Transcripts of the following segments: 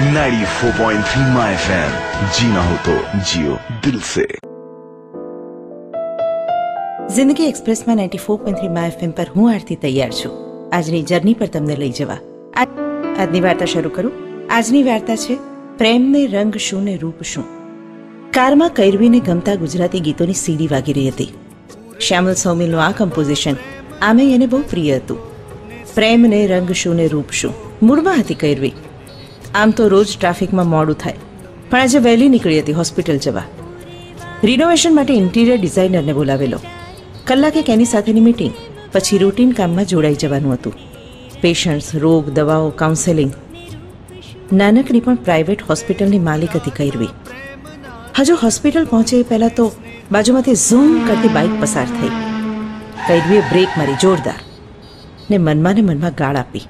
94.3 my FM जीना हो तो जियो दिल से જિંદગી એક્સપ્રેસમાં ninety four point three FM પર હું આરતી તૈયાર છું આજની જર્ની પર તમને લઈ જવા આજ- આજની વાર્તા શરૂ કરું આજની વાર્તા છે પ્રેમને રંગ શું ને રૂપ શું કારમાં કૈરવીને ગમતા ગુજરાતી ગીતોની સીડી વાગી રહી હતી શ્યામલ સૌમિલનું આ કમ્પોઝિશન આમે એને બહુ પ્રિય હતું પ્રેમને રંગ શું ને રૂપ શું મૂળમાં હતી કૈરવી આમ તો રોજ ટ્રાફિકમાં મોડું થાય. પણ આજે વહેલી નીકળી હતી હોસ્પિટલ જવા. રિનોવેશન માટે ઇન્ટિરિયર ડિઝાઇનરને બોલાવેલો. કલાકે એની સાથેની મીટિંગ પછી રૂટીન કામમાં જોડાઈ જવાનું હતું. પેશન્ટ્સ રોગ, દવાઓ કાઉન્સેલિંગ નાનકડી પણ પ્રાઇવેટ હોસ્પિટલની માલિક હતી કૈરવી. હજુ હોસ્પિટલ પહોંચે એ પહેલાં તો બાજુમાંથી ઝૂમ કરતી બાઇક પસાર થઈ. કૈરવીએ બ્રેક મારી જોરદાર ને મનમાં ને મનમાં ગાળ આપી.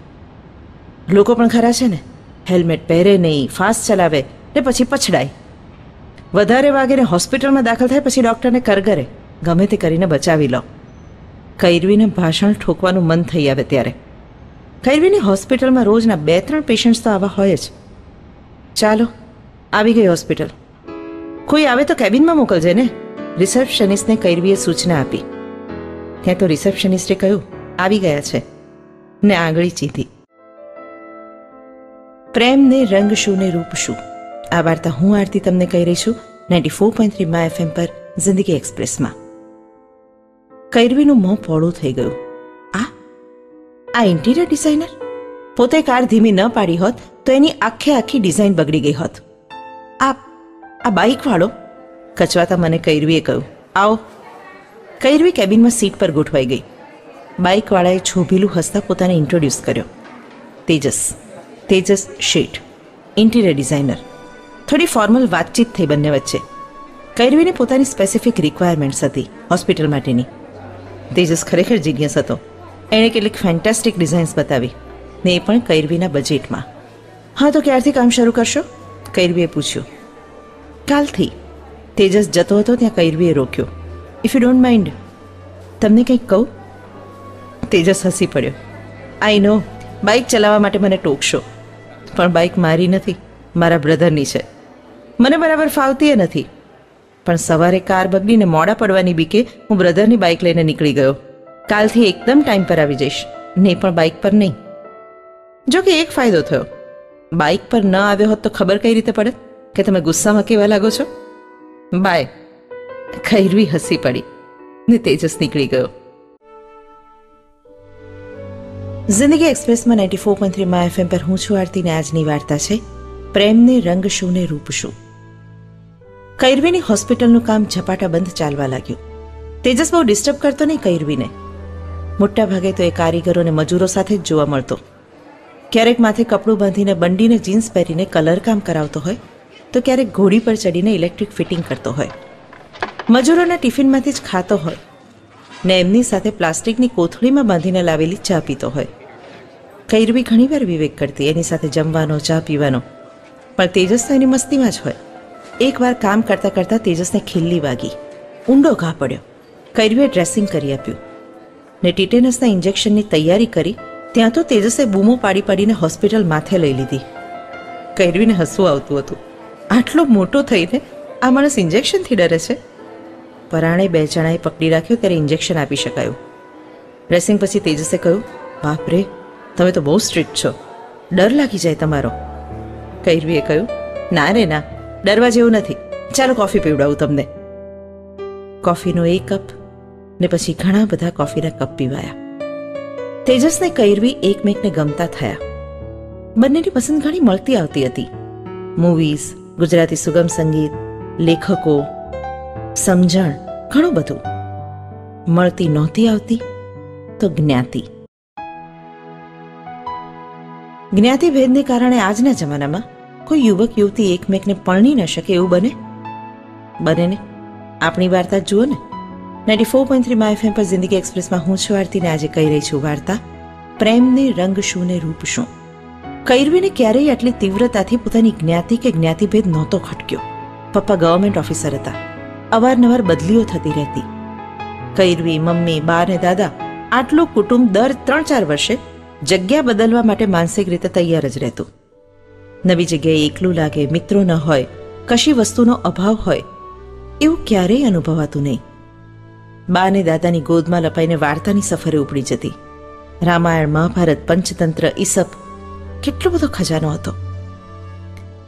લોકો પણ ખરા છે ને? હેલ્મેટ પહેરે નહીં, ફાસ્ટ ચલાવે, ને પછી પછડાય. વધારે વાગીને હોસ્પિટલમાં દાખલ થાય પછી ડૉક્ટરને કરગરે ગમે તે કરીને બચાવી લો. કૈરવીને ભાષણ ઠોકવાનું મન થઈ આવે ત્યારે. કૈરવીની હોસ્પિટલમાં રોજના બે ત્રણ પેશન્ટ્સ તો આવા હોય જ. ચાલો, આવી ગઈ હોસ્પિટલ. કોઈ આવે તો કેબિનમાં મોકલજે ને. રિસેપ્શનિસ્ટને કૈરવીએ સૂચના આપી. ત્યાં તો રિસેપ્શનિસ્ટે કહ્યું, આવી ગયા છે. ને આંગળી ચીધી. પ્રેમને રંગ શું ને રૂપ શું? આ વાર્તા હું આરતી તમને કહી રહી છું ninety four point three my FM પર, જિંદગી એક્સપ્રેસમાં. કૈરવીનું મોં પહોળું થઈ ગયું. આ? આ ઇન્ટિરિયર ડિઝાઇનર? પોતે કાર ધીમી ન પાડી હોત, તો એની આખે આખી ડિઝાઇન બગડી ગઈ હોત. આ આ બાઇકવાળો? કચવાતા મને કૈરવીએ કહ્યું. આવો. કૈરવી કેબિનમાં સીટ પર ગોઠવાઈ ગઈ. બાઇકવાળાએ છોભીલું હસતા પોતાને ઇન્ટ્રોડ્યુસ કર્યો. તેજસ. તેજસ શેઠ, ઇન્ટિરિયર ડિઝાઇનર. થોડી ફોર્મલ વાતચીત થઈ બંને વચ્ચે. કૈરવીને પોતાની સ્પેસિફિક રિક્વાયરમેન્ટ્સ હતી હોસ્પિટલ માટેની. તેજસ ખરેખર જિજ્ઞાસ હતો. એણે કેટલીક ફેન્ટાસ્ટિક ડિઝાઇન્સ બતાવી ને એ પણ કૈરવીના બજેટમાં. હા, તો ક્યારથી કામ શરૂ કરશો? કૈરવીએ પૂછ્યું. કાલથી. તેજસ જતો હતો, ત્યાં કૈરવીએ રોક્યો. ઇફ યુ ડોન્ટ માઇન્ડ તમને કંઈક કહું? તેજસ હસી પડ્યો. આઈ નો બાઇક ચલાવવા માટે મને ટોકશો. પણ બાઇક મારી નથી, મારા બ્રધરની છે. મને બરાબર ફાવતી નથી. પણ સવારે કાર બગડીને મોડા પડવાની બીકે હું બ્રધરની બાઇક લઈને નીકળી ગયો. કાલથી એકદમ ટાઈમ પર આવી જઈશ. ને પણ બાઇક પર નહીં. જો કે એક ફાયદો થયો. બાઇક પર ન આવ્યો હોત તો ખબર કઈ રીતે પડે? કે તમે ગુસ્સામાં કેવા લાગો છો? બાય. ખૈરવી હસી પડી. ને તેજસ નીકળી ગયો. જિંદગી એક્સપ્રેસમાં નાઇન્ટી ફોર પોઈન્ટ થ્રીમાં એફએમ પર હું છું આરતીને આજની વાર્તા છે, પ્રેમને રંગ શું ને રૂપ શું કૈરવીની હોસ્પિટલનું કામ ઝપાટા બંધ ચાલવા લાગ્યું. તેજસ બહુ ડિસ્ટર્બ કરતો નહીં કૈરવીને. મોટા ભાગે તો એ કારીગરો અને મજૂરો સાથે જ જોવા મળતો. ક્યારેક માથે કપડું બાંધીને બંડીને જીન્સ પહેરીને કલર કામ કરાવતો હોય, તો ક્યારેક ઘોડી પર ચડીને ઇલેક્ટ્રિક ફિટિંગ કરતો હોય. મજૂરોના ટિફિનમાંથી જ ખાતો હોય. ને એમની સાથે પ્લાસ્ટિકની કોથળીમાં બાંધીને લાવેલી ચા પીતો હોય. કૈરવી ઘણીવાર વિવેક કરતી, એની સાથે જમવાનો, ચા પીવાનો. પણ તેજસ તો એની મસ્તીમાં જ હોય. એકવાર કામ કરતાં કરતાં તેજસને ખીલ્લી વાગી. ઊંડો ઘા પડ્યો. કૈરવીએ ડ્રેસિંગ કરી આપ્યું. ને ટીટેનસના ઇન્જેક્શનની તૈયારી કરી, ત્યાં તો તેજસે બૂમો પાડી પાડીને હોસ્પિટલ માથે લઈ લીધી. કૈરવીને હસવું આવતું હતું. આટલો મોટો થઈને આ માણસ ઇન્જેક્શનથી ડરે છે? પરાણે બે જણાએ પકડી રાખ્યો ત્યારે ઇન્જેક્શન આપી શકાયું. ડ્રેસિંગ પછી તેજસે કહ્યું, બાપ રે, તમે તો બહુ સ્ટ્રિક્ટ છો. ડર લાગી જાય તમારો. કૈરવીએ કહ્યું, ના રે, ના, ડરવા જેવું નથી. ચાલો કોફી પીવડાવું તમને. કોફીનો એક કપ ને પછી ઘણા બધા કોફીના કપ પીવાયા. તેજસને કૈરવી એકમેકને ગમતા થયા. બંનેની પસંદ ઘણી મળતી આવતી હતી. મૂવીઝ ગુજરાતી સુગમ સંગીત, લેખકો સમજણ, ઘણું બધું. મળતી નહોતી આવતી, તો જ્ઞાતિ. જ્ઞાતિભેદને કારણે આજના જમાનામાં કોઈ યુવક, યુવતી એકમેકને પરણી ન શકે એવું બને? બને ને? આપણી વાર્તા જુઓ ને. Ninety four point three my FM પર જિંદગી એક્સપ્રેસમાં હું છું આરતીને આજે કહી રહી છું વાર્તા, પ્રેમને રંગ શું ને રૂપ શું? કૈરવીને ક્યારેય આટલી તીવ્રતાથી પોતાની જ્ઞાતિ કે જ્ઞાતિભેદ નહોતો ખટક્યો. પપ્પા ગવર્મેન્ટ ઓફિસર હતા. અવારનવાર બદલીઓ થતી રહેતી. કૈરવી, મમ્મી, બા અને દાદા આટલું કુટુંબ દર ત્રણ ચાર વર્ષે જગ્યા બદલવા માટે માનસિક રીતે તૈયાર જ રહેતું. નવી જગ્યાએ એકલું લાગે, મિત્રો ન હોય, કશી વસ્તુનો અભાવ હોય, એવું ક્યારેય અનુભવાતું નહીં. બા અને દાદાની ગોદમાં લપાઈને વાર્તાની સફરે ઉપડી જતી. રામાયણ, મહાભારત, પંચતંત્ર, ઈસપ, કેટલો બધો ખજાનો હતો.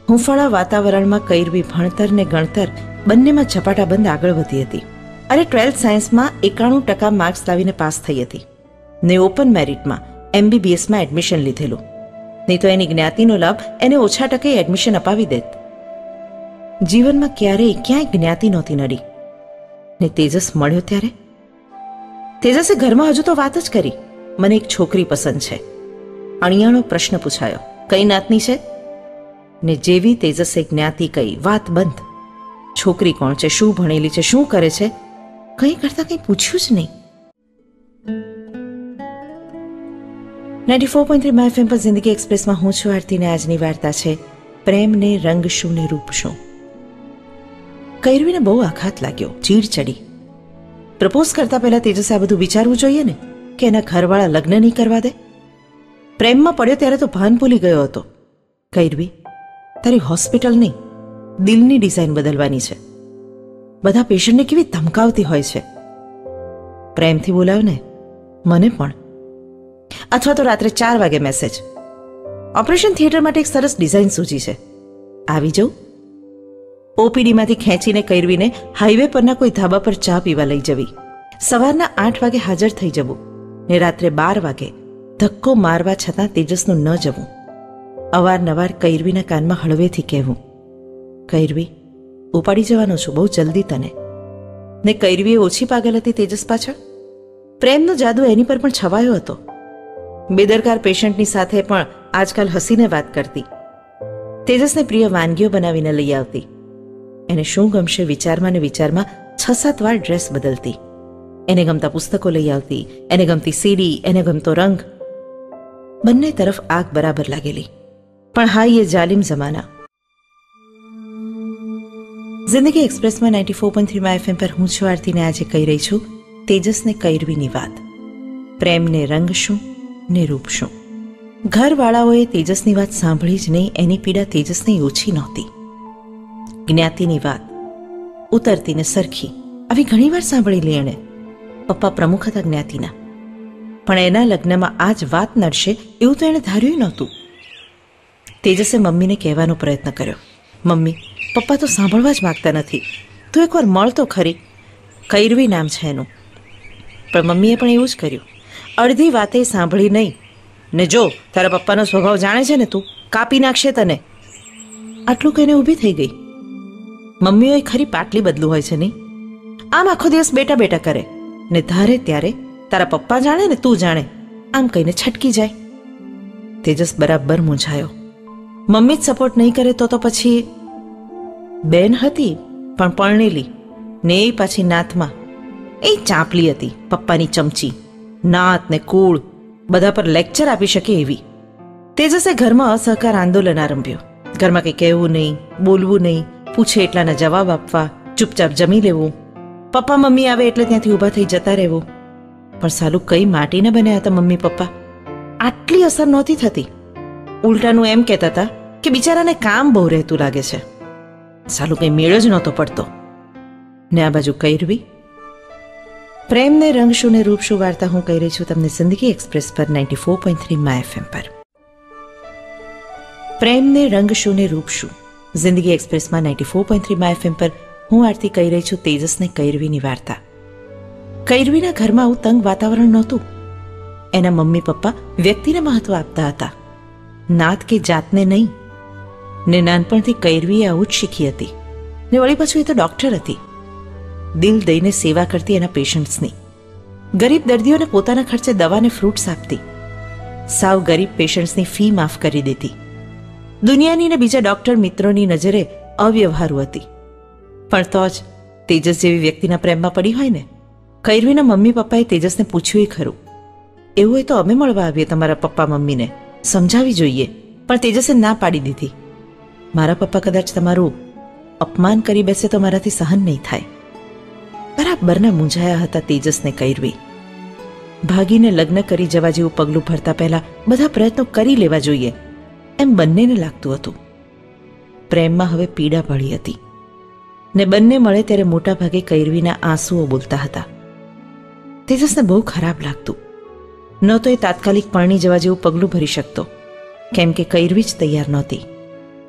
હુંફાળા વાતાવરણમાં કૈરવી ભણતર ને ગણતર બંનેમાં ઝપાટાબંધ આગળ વધી હતી. અને ટ્વેલ્થ સાયન્સમાં એકાણું ટકા માર્ક્સ લાવીને પાસ થઈ હતી. ને ઓપન મેરિટમાં એમબીબીએસમાં એડમિશન લીધેલું. નહીં તો એની જ્ઞાતિનો લાભ એને ઓછા ટકે એડમિશન અપાવી દેત. જીવનમાં ક્યારેય ક્યાંય જ્ઞાતિ નહોતી નડી. ને તેજસ મળ્યો ત્યારે? તેજસે ઘરમાં હજુ તો વાત જ કરી. મને એક છોકરી પસંદ છે. અણિયાણો પ્રશ્ન પૂછાયો. કઈ નાતની છે? ને જેવી તેજસે જ્ઞાતિ કઈ વાત બંધ. છોકરી કોણ છે? શું ભણેલી છે? શું કરે છે? કંઈ કરતા કંઈ પૂછ્યું જ નહીં. Ninety four point three FM પર જિંદગી એક્સપ્રેસમાં હું છું આરતીને. આજની વાર્તા છે, પ્રેમને રંગ શું ને રૂપ શું? કૈરવીને બહુ આઘાત લાગ્યો, ચીડ ચડી. પ્રપોઝ કરતા પહેલા તેજસે આ બધું વિચારવું જોઈએ ને, કે એના ઘરવાળા લગ્ન નહીં કરવા દે? પ્રેમમાં પડ્યો ત્યારે તો ભાન ભૂલી ગયો હતો. કૈરવી, તારી હોસ્પિટલ નહીં. દિલની ડિઝાઇન બદલવાની છે. બધા પેશન્ટને કેવી ધમકાવતી હોય છે. પ્રેમથી બોલાવ ને. મને પણ. અથવા તો રાત્રે ચાર વાગે મેસેજ. ઓપરેશન થિયેટર માટે એક સરસ ડિઝાઇન સૂચી છે. આવી જવું ઓપીડીમાંથી ખેંચીને કરવીને હાઈવે પરના કોઈ ધાબા પર ચા પીવા લઈ જવી. સવારના આઠ વાગે હાજર થઈ જવું ને રાત્રે બાર વાગે ધક્કો મારવા છતાં તેજસનું ન જવું. અવારનવાર કૈરવીના કાનમાં હળવેથી કહેવું. કૈરવી, ઉપાડી જવાનો છું બહુ જલ્દી તને. ને કૈરવી ઓછી પાગલ હતી તેજસ પાછળ? પ્રેમનો જાદુ એની પર પણ છવાયો હતો. બેદરકાર પેશન્ટની સાથે પણ આજકાલ હસીને વાત કરતી. તેજસને પ્રિય વાનગીઓ બનાવીને લઈ આવતી. એને શું ગમશે વિચારમાં ને વિચારમાં છ સાત વાર ડ્રેસ બદલતી. એને ગમતા પુસ્તકો લઈ આવતી, એને ગમતી સીડી એને ગમતો રંગ. બંને તરફ આગ બરાબર લાગેલી. પણ હા, એ જાલિમ જમાના. જિંદગી એક્સપ્રેસમાં ninety four point three FM પર હું છું આરતીને આજે કહી રહી છું, તેજસને કૈરવીની વાત. પ્રેમને રંગ શું ને રૂપ શું ઘરવાળાઓએ તેજસની વાત સાંભળી જ નહીં, એની પીડા તેજસને ઓછી નહોતી. જ્ઞાતિની વાત ઉતરતી ને સરખી. આવી ઘણીવાર સાંભળી લી એણે, પપ્પા પ્રમુખ હતા જ્ઞાતિના. પણ એના લગ્નમાં આ જ વાત નડશે એવું તો એણે ધાર્યું નહોતું. તેજસે મમ્મીને કહેવાનો પ્રયત્ન કર્યો. મમ્મી પપ્પા તો સાંભળવા જ માગતા નથી. તું એકવાર મળ તો ખરી. કૈરવી નામ છે એનું. પણ મમ્મીએ પણ એવું જ કર્યું. અડધી વાતે સાંભળી નહીં. ને જો, તારા પપ્પાનો સ્વભાવ જાણે છે ને તું? કાપી નાખશે તને. આટલું કહીને ઊભી થઈ ગઈ. મમ્મીઓએ ખરી પાટલી બદલું હોય છે નહીં? આમ આખો દિવસ બેટા બેટા કરે. ને ધારે ત્યારે તારા પપ્પા જાણે ને તું જાણે. આમ કહીને છટકી જાય. તેજસ બરાબર મૂંઝાયો. મમ્મી જ સપોર્ટ નહીં કરે તો તો પછી બેન હતી, પણ પરણેલી ને એ પાછી નાથમાં એ ચાંપલી હતી, પપ્પાની ચમચી. નાત ને કૂળ, બધા પર લેક્ચર આપી શકે એવી. તેજસે ઘરમાં અસહકાર આંદોલન આરંભ્યો. ઘરમાં કંઈ કહેવું નહીં, બોલવું નહીં, પૂછે એટલાના જવાબ આપવા, ચૂપચાપ જમી લેવું. પપ્પા મમ્મી આવે એટલે ત્યાંથી ઊભા થઈ જતા રહેવું. પણ સાલું કઈ માટીને બન્યા હતા મમ્મી પપ્પા. આટલી અસર નહોતી થતી. ઉલટાનું એમ કહેતા હતા કે બિચારાને કામ બહુ રહેતું લાગે છે. સાલું કંઈ મેળ જ નહોતો પડતો. ને આ બાજુ કૈરવી? પ્રેમને રંગશું ને રૂપશું વાર્તા હું કહી રહી છું તમને જિંદગી એક્સપ્રેસ પર ninety four point three my FM પર. પ્રેમને રંગશું ને રૂપશું જિંદગી એક્સપ્રેસમાં ninety four point three my FM પર હું આરતી કહી રહી છું તેજસને કૈરવીની વાર્તા. કૈરવીના ઘરમાં આવું તંગ વાતાવરણ નહોતું. એના મમ્મી પપ્પા વ્યક્તિને મહત્વ આપતા હતા. નાત કે જાતને નહીં. ને નાનપણથી કૈરવી આવું જ શીખી હતી. ને વળી પાછું એ તો ડોક્ટર હતી. દિલ દઈને સેવા કરતી એના પેશન્ટ્સની ગરીબ દર્દીઓને પોતાના ખર્ચે દવાને ફ્રૂટ્સ આપતી. સાવ ગરીબ પેશન્ટ્સની ફી માફ કરી દેતી. દુનિયાની ને બીજા ડોક્ટર મિત્રોની નજરે અવ્યવહારુ હતી. પણ તો જ તેજસ જેવી વ્યક્તિના પ્રેમમાં પડી હોય ને, કૈરવીના મમ્મી પપ્પાએ તેજસને પૂછ્યું ખરું. એવું હોય તો અમે મળવા આવીએ તમારા પપ્પા મમ્મીને. સમજાવી જોઈએ. પણ તેજસે ના પાડી દીધી. મારા પપ્પા કદાચ તમારું અપમાન કરી બેસે તો મારાથી સહન નહીં થાય. બરાબરના મૂંઝાયા હતા તેજસને કૈરવી. ભાગીને લગ્ન કરી જવા જેવું પગલું ભરતા પહેલા બધા પ્રયત્નો કરી લેવા જોઈએ એમ બંનેને લાગતું હતું. પ્રેમમાં હવે પીડા ભળી હતી. ને બંને મળે ત્યારે મોટાભાગે કૈરવીના આંસુઓ બોલતા હતા. તેજસને બહુ ખરાબ લાગતું. ન તો એ તાત્કાલિક પરણી જવા જેવું પગલું ભરી શકતો. કેમ કે કૈરવી જ તૈયાર નહોતી.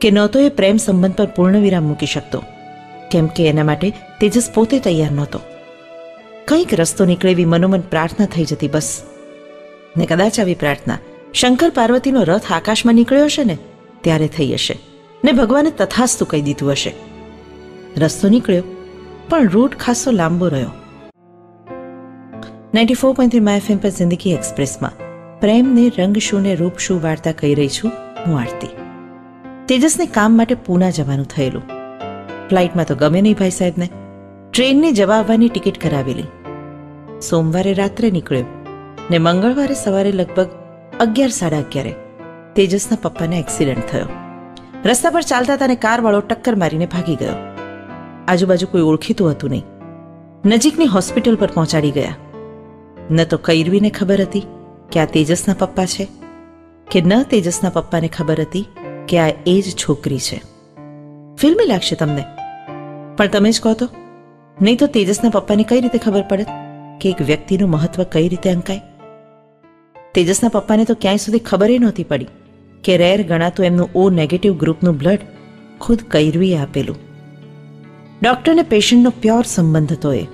કે ન તો એ પ્રેમ સંબંધ પર પૂર્ણ વિરામ મૂકી શકતો, કેમ કે એના માટે તેજસ પોતે તૈયાર નહોતો. કંઈક રસ્તો નીકળે એવી મનોમન પ્રાર્થના થઈ જતી બસ. ને કદાચ આવી પ્રાર્થના શંકર પાર્વતીનો રથ આકાશમાં નીકળ્યો હશે ને, ત્યારે થઈ હશે. ને ભગવાને તથાસ્તુ કહી દીધું હશે. રસ્તો નીકળ્યો, પણ રૂટ ખાસો લાંબો રહ્યો. Ninety four point three my પર જિંદગી એક્સપ્રેસમાં, પ્રેમને રંગ શું ને રૂપ શું વાર્તા કહી રહી છું હું આરતી. તેજસને કામ માટે પૂના જવાનું થયેલું. ફ્લાઇટમાં તો ગમે નહીં ભાઈ સાહેબને. ટ્રેનની જવા આવવાની ટિકિટ કરાવેલી. સોમવારે રાત્રે નીકળ્યો ને મંગળવારે સવારે લગભગ અગિયાર સાડા અગિયારે તેજસના પપ્પાને એક્સિડન્ટ થયો. રસ્તા પર ચાલતા તાને કારવાળો ટક્કર મારીને ભાગી ગયો. આજુબાજુ કોઈ ઓળખીતું હતું નહીં. નજીકની હોસ્પિટલ પર પહોંચાડી ગયા. ન તો કૈરવીને ખબર હતી કે આ તેજસના પપ્પા છે કે ન તેજસના પપ્પાને ખબર હતી કે આ એ જ છોકરી છે. ફિલ્મી લાગશે તમને. પણ તમે જ કહો તો. નહીં તો તેજસના પપ્પાને કઈ રીતે ખબર પડે કે એક વ્યક્તિનું મહત્વ કઈ રીતે અંકાય? તેજસના પપ્પાને તો ક્યાંય સુધી ખબર નહોતી પડી કે રેર ગણાતું એમનું ઓ નેગેટિવ ગ્રુપનું બ્લડ ખુદ કૈરવીએ આપેલું. ડૉક્ટરને પેશન્ટનો પ્યોર સંબંધ હતો એ.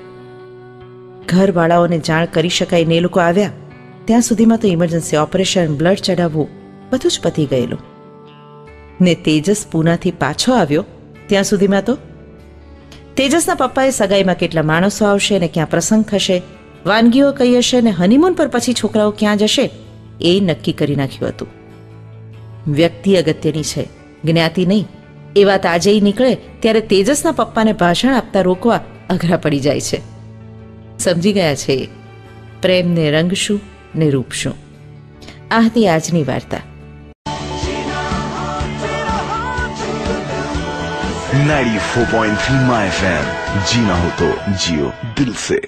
ઘરવાળાઓને જાણ કરી શકાય ને એ લોકો આવ્યા. ત્યાં સુધીમાં તો ઇમરજન્સી ઓપરેશન બ્લડ ચડાવવું બધું જ પતી ગયેલું. ને તેજસ પૂનાથી પાછો આવ્યો. ત્યાં સુધીમાં તો? તેજસના પપ્પાએ સગાઈમાં કેટલા માણસો આવશે ને ક્યાં પ્રસંગ થશે? વાનગીઓ કઈ હશે ને હનીમૂન પર પછી છોકરાઓ ક્યાં જશે? એ નક્કી કરી નાખ્યું હતું. વ્યક્તિ અગત્યની છે, જ્ઞાતિ નહીં. એ વાત આજે નીકળે ત્યારે તેજસના પપ્પાને ભાષણ આપતા રોકવા અઘરા પડી જાય છે. સમજી ગયા છે પ્રેમને રંગ શું ને રૂપ શું આ હતી આજની વાર્તા. 94.3 माय एफएम जीना हो तो जियो दिल से